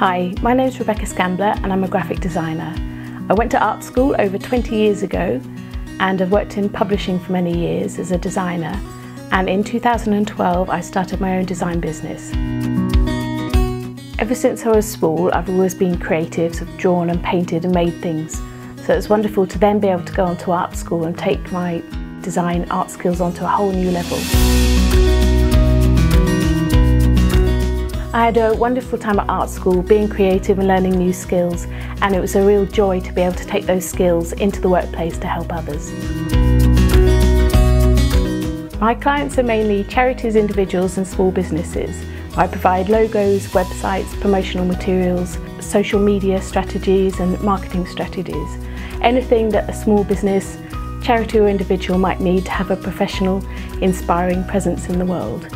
Hi, my name is Rebecca Scambler and I'm a graphic designer. I went to art school over 20 years ago and I've worked in publishing for many years as a designer and in 2012 I started my own design business. Ever since I was small I've always been creative, so I've drawn and painted and made things so it's wonderful to then be able to go on to art school and take my design art skills onto a whole new level. I had a wonderful time at art school being creative and learning new skills and it was a real joy to be able to take those skills into the workplace to help others. My clients are mainly charities, individuals and small businesses. I provide logos, websites, promotional materials, social media strategies and marketing strategies. Anything that a small business, charity or individual might need to have a professional, inspiring presence in the world.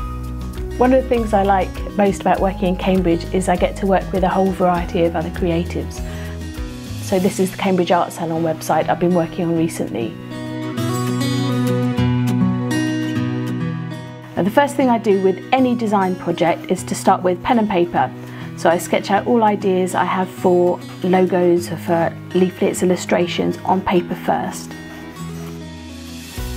One of the things I like most about working in Cambridge is I get to work with a whole variety of other creatives. So this is the Cambridge Art Salon website I've been working on recently. Now the first thing I do with any design project is to start with pen and paper. So I sketch out all ideas I have for logos, for leaflets, illustrations on paper first.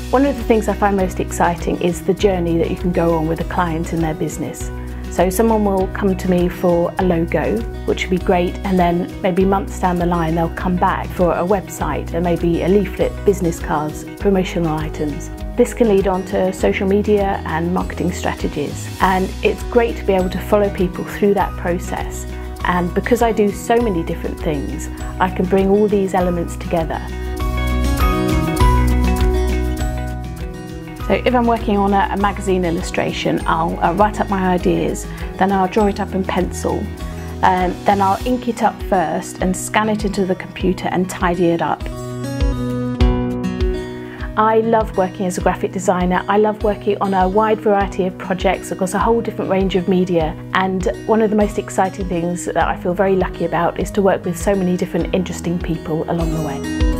One of the things I find most exciting is the journey that you can go on with a client in their business. So someone will come to me for a logo, which would be great, and then maybe months down the line they'll come back for a website and maybe a leaflet, business cards, promotional items. This can lead on to social media and marketing strategies. And it's great to be able to follow people through that process. And because I do so many different things, I can bring all these elements together So if I'm working on a, a magazine illustration, I'll uh, write up my ideas, then I'll draw it up in pencil, um, then I'll ink it up first and scan it into the computer and tidy it up. I love working as a graphic designer. I love working on a wide variety of projects across a whole different range of media. And one of the most exciting things that I feel very lucky about is to work with so many different interesting people along the way.